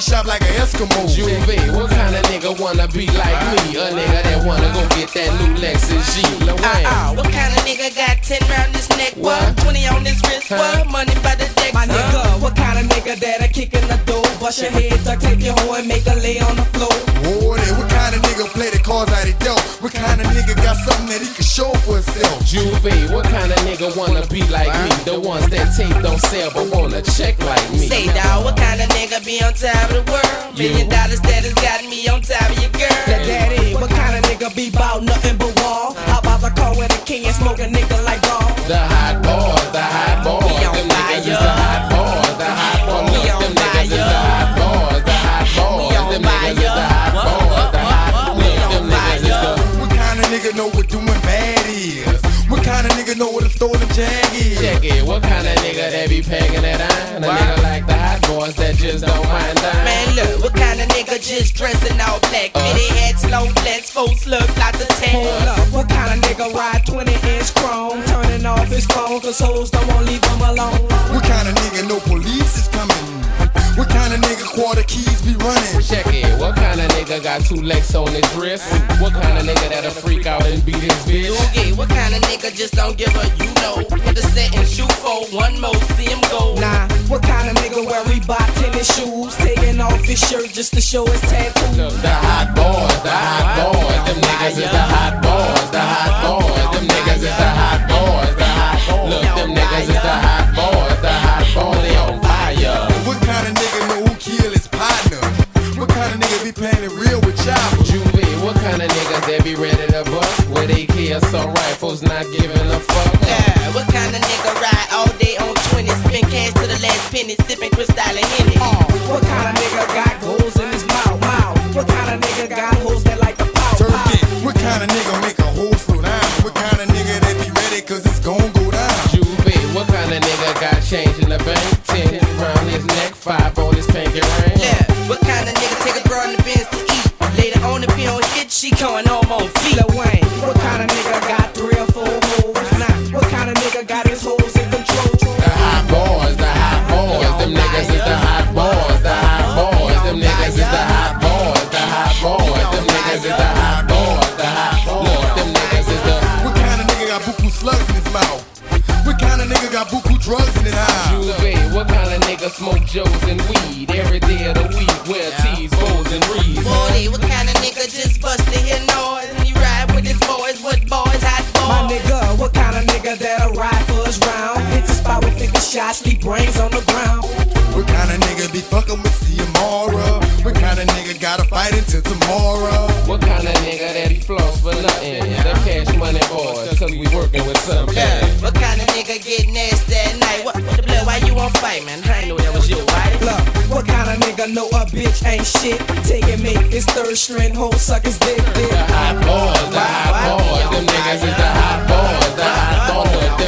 shop like an Eskimo. Juve, what kind of nigga wanna be like me? A nigga that wanna go get that new Lexus G. Uh-uh, Lil Wayne. Uh-uh. What kind of nigga got 10 round this neck? What? What? 20 on this wrist? Huh? What? Money by the deck? My nigga, what kind of nigga that'll kick in the door? Bust your head, duct tape your hoe and make her lay on the floor. Boy, what kind of nigga play the cards out he dealt? What kind of nigga got something that he can show for himself? Juve, what kind of nigga wanna be like me? The ones that tape don't sell but wanna check like me. Say, dawg, what kind of nigga be on top of the world? You. Million dollar status got me on top of your girl. That daddy, what kind of nigga be bout nothing but wall? How about the car with a king and smoke a nigga like dog? The hot boys, what a stolen jag is? Check it, what kind of nigga that be pegging that iron? A nigga like the hot boys that just don't mind dying. Man, look, what kind of nigga just dressing all black? Uh. Fitted hats, low flats, full slugs, lots of Hold up, what kind of nigga ride 20 inch chrome? Turning off his phone cause hoes don't wanna leave him alone. What kind of nigga no police is coming? What kind of nigga quarter keys be running? Check it, what kind of nigga got two legs on his wrist? What kind of nigga that'll freak out and beat his bitch? Okay, what kind of nigga just don't give a you know? Hit the set and shoot for one more, see him go. Nah, what kind of nigga where we buy tennis shoes? Taking off his shirt just to show his tattoo. The hot boys, the Where they kill some rifles, not giving a fuck. Yeah, what kind of nigga ride all day on 20? Spend cash to the last penny, sipping Cristal and Henny. Oh, what kind of nigga got goals in his mouth? Mouth. What kind of nigga got hoes that like to pout? Turkey. What kind of nigga drugs in his eye? Juve, what kind of nigga smoke Joes and weed every day of the week, wear tees, bows and reeds? Boy, what kind of nigga just busted his noise? And he ride with his boys, what boys, hot boys? My nigga, what kind of nigga that'll ride for his round? Hit the spot with 50 shots, leave brains on the ground. What kind of nigga be fucking with Ciamara? What kind of nigga gotta fight until tomorrow? What kind of nigga that he floss for nothing? some yeah. What kind of nigga get nasty at night? What the blood? Why you on fight, man? I knew that was your wife. Look, what kind of nigga know a bitch ain't shit? Taking me, it's third string, whole suckers dick. dick. The hot boys, the hot boys, them niggas is the hot boys, the hot boys.